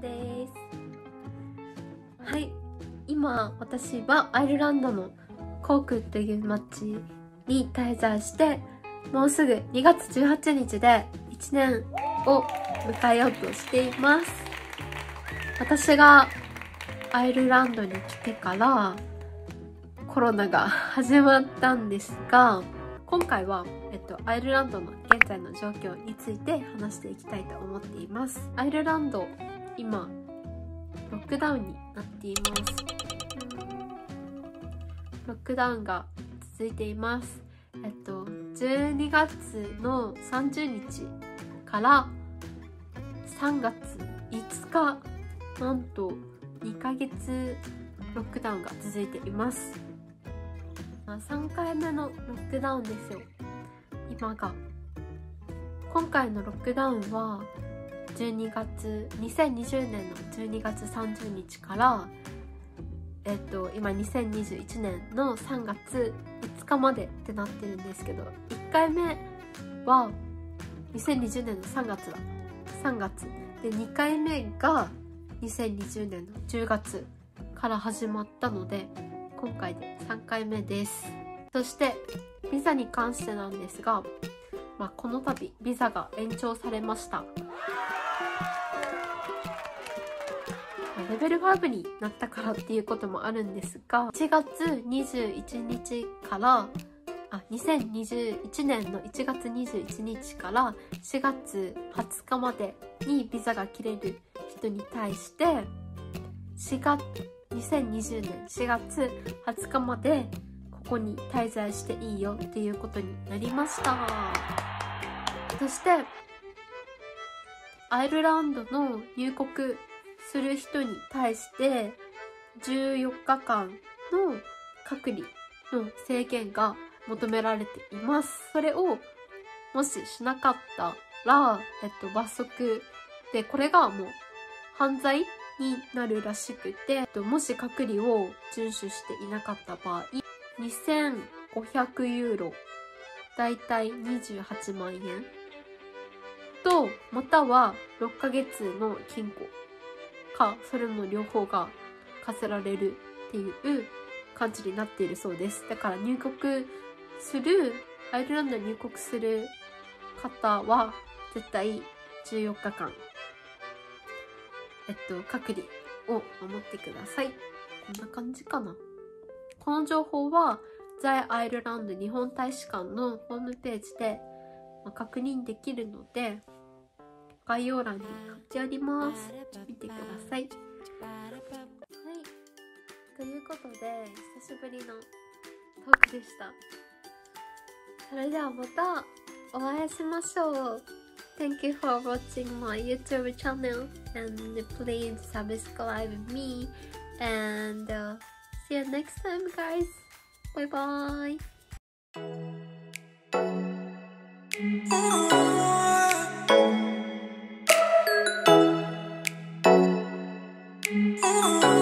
です。はい。今私はアイルランドのコークという街に滞在してもうすぐ2月18日で1年を迎えようとしています。私がアイルランドに来てからコロナが始まったんですが今回は、えっと、アイルランドの現在の状況について話していきたいと思っています。アイルランド今ロックダウンになっています。ロックダウンが続いています。えっと12月の30日から3月5日なんと2ヶ月ロックダウンが続いています。3回目のロックダウンですよ。今が。今回のロックダウンは12月2020年の12月30日からえっと今2021年の3月5日までってなってるんですけど1回目は2020年の3月だ。3月。で2回目が2020年の10月から始まったので今回で3回目です。そしてビザに関してなんですが、まあ、この度ビザが延長されました。レベル5になったからっていうこともあるんですが1月21日からあ2021年の1月21日から4月20日までにビザが切れる人に対して4月2020年4月20日までここに滞在していいよっていうことになりました。そしてアイルランドの入国する人に対して14日間の隔離の制限が求められています。それをもししなかったら、えっと、罰則で、これがもう犯罪になるらしくて、えっともし隔離を遵守していなかった場合、2500ユーロ、だいたい28万円と、または6ヶ月の禁錮か、それも両方が課せられるっていう感じになっているそうです。だから入国する、アイルランドに入国する方は、絶対14日間えっと、隔離を守ってください。こんな感じかな。この情報は、在アイルランド日本大使館のホームページで確認できるので、概要欄に貼ってあります。見てください。はい。ということで、久しぶりのトークでした。それではまたお会いしましょう。Thank you for watching my YouTube channel and please subscribe me and uh, see you next time guys. Bye bye. Ooh.